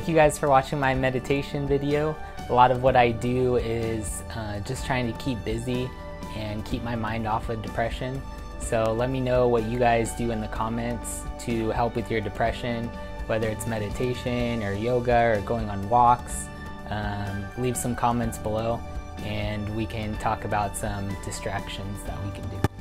guys for watching my meditation video. A lot of what I do is uh, just trying to keep busy and keep my mind off of depression. So let me know what you guys do in the comments to help with your depression, whether it's meditation or yoga or going on walks. Um, leave some comments below and we can talk about some distractions that we can do.